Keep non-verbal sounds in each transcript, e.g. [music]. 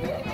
Yeah. [laughs]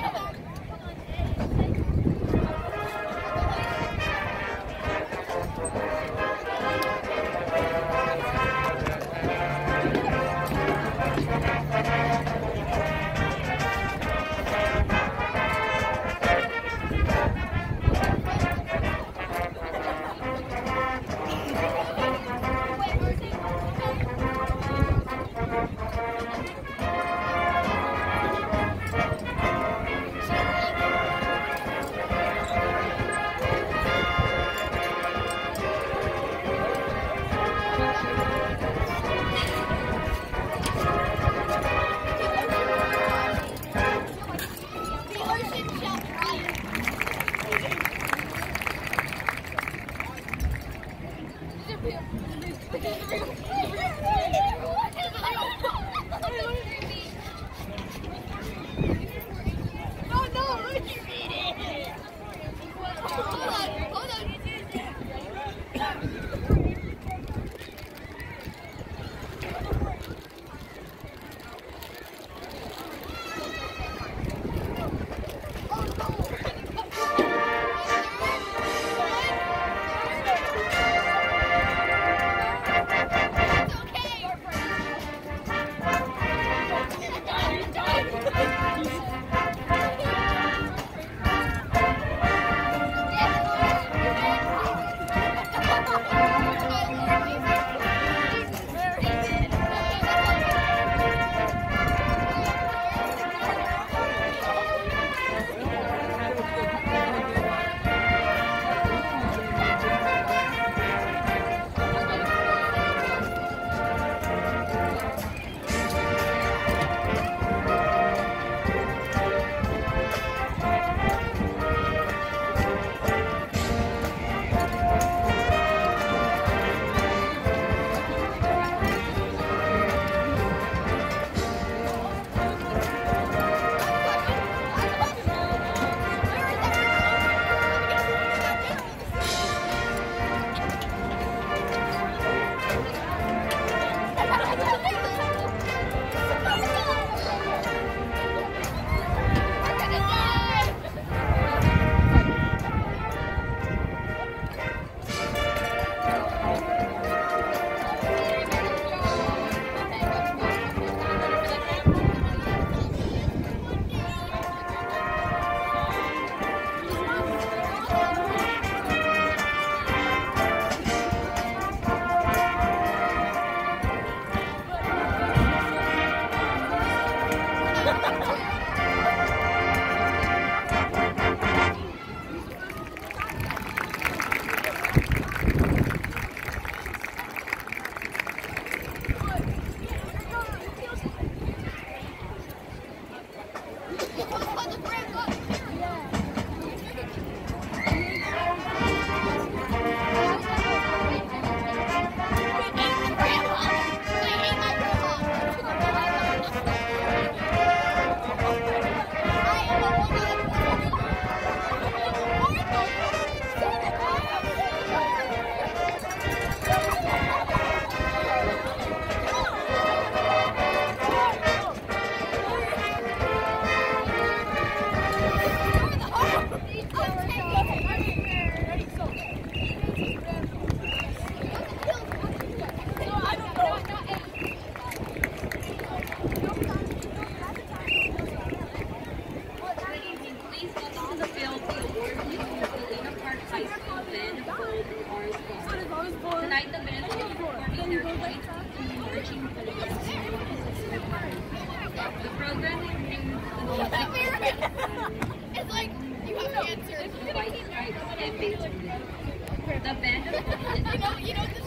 The band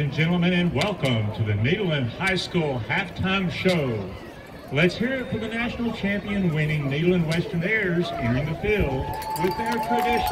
and gentlemen, and welcome to the Nederland High School Halftime Show. Let's hear it for the national champion winning Nederland Westernaires entering the field with their traditional!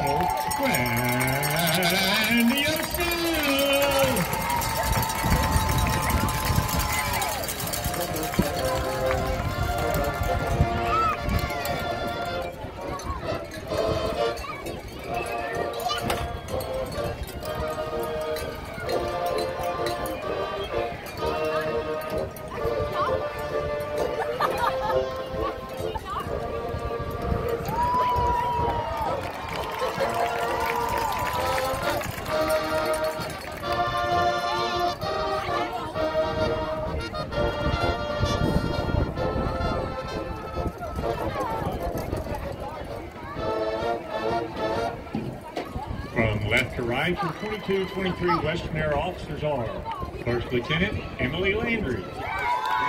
To 22-23 Westernaire officers are First Lieutenant Emily Landry,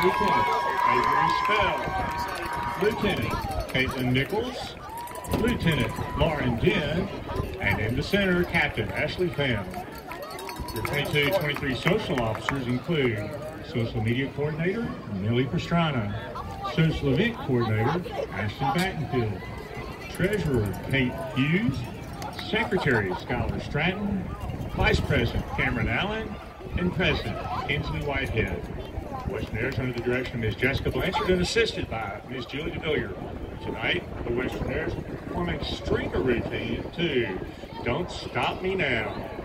Lieutenant Avery Spell, Lieutenant Caitlin Nichols, Lieutenant Lauren Dinn, and in the center, Captain Ashley Pham. Your 22-23 social officers include Social Media Coordinator Millie Pastrana, Social Event Coordinator Ashton Battenfield, Treasurer Kate Hughes, Secretary Skylar Stratton, Vice President Cameron Allen, and President Kinsley Whitehead. Westernaires under the direction of Ms. Jessica Blanchard and assisted by Ms. Julie DeVillier. Tonight, the Westernaires performing stringer routine to Don't Stop Me Now.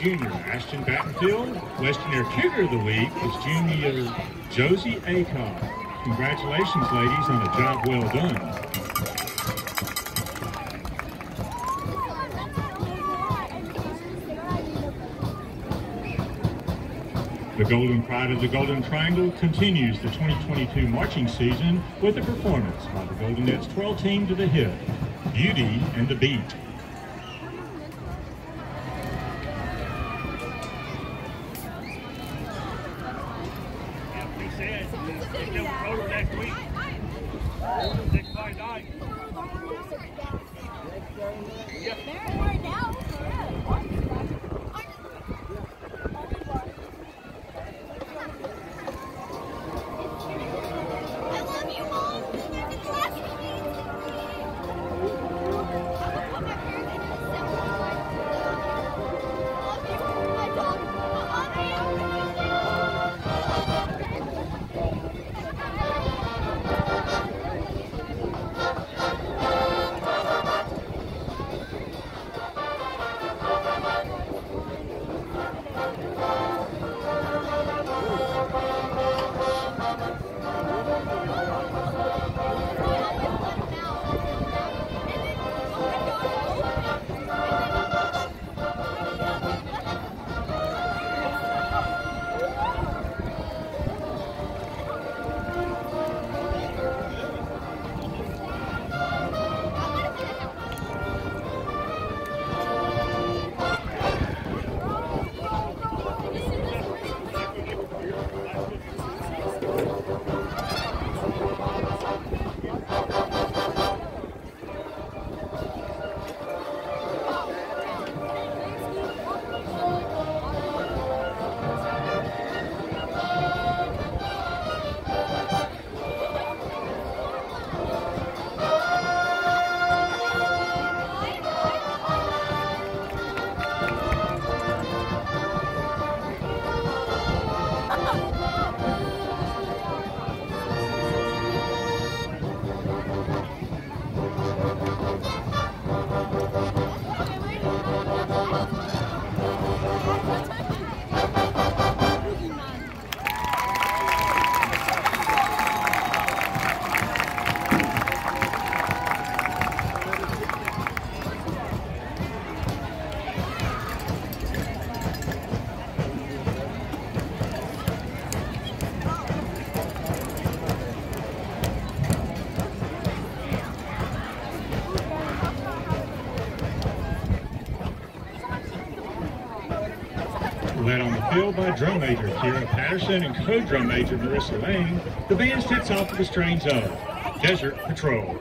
Junior Ashton Battenfield. Westernaire Cougar of the Week is Junior Josie Acock. Congratulations, ladies, on a job well done. The Golden Pride of the Golden Triangle continues the 2022 marching season with a performance by the Goldenettes 12 team to the hip, Beauty and the Beat. Drum major Kira Patterson and co-drum major Marissa Lane, the band sets off with the strains of Desert Patrol.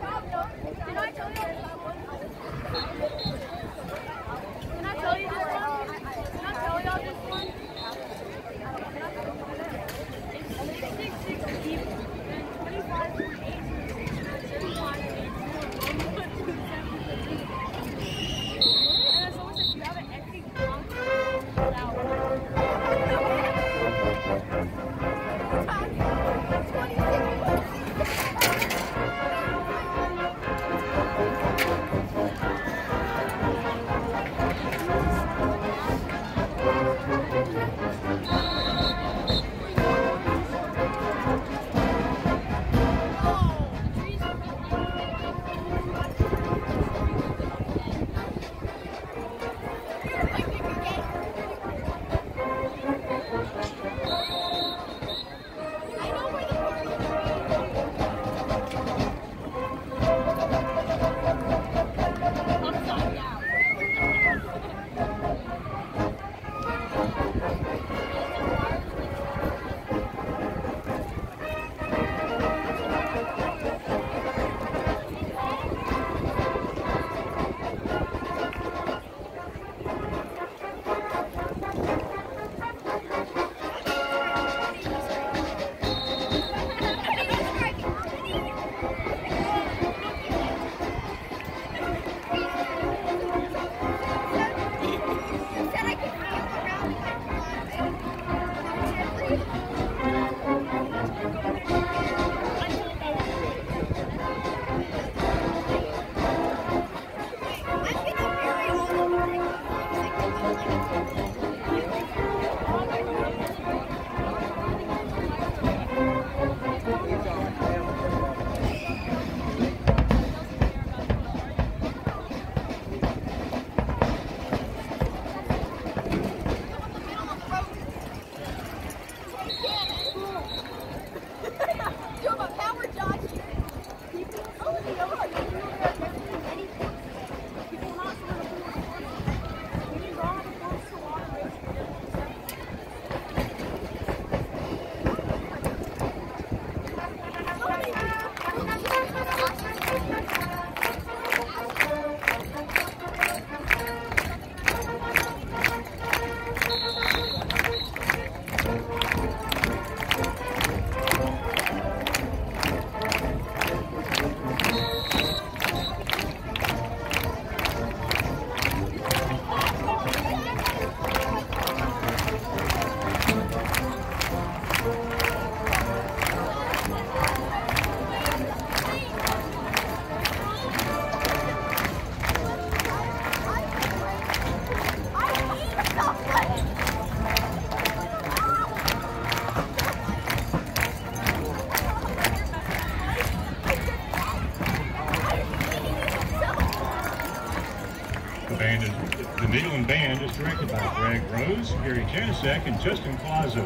By Greg Rose, Gary Janicek, and Justin Plazo.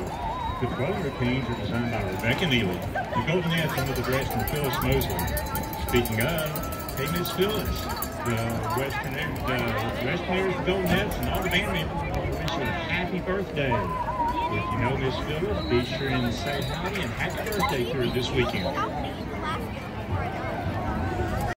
The Roller teams are designed by Rebecca Neely. The Goldenettes under the direction of Phyllis Mosley. Speaking of, hey Miss Phyllis, the Western, the Westerners, the Goldenettes, and all the band members wish you a happy birthday. If you know Miss Phyllis, be sure and say hi and happy birthday to her this weekend.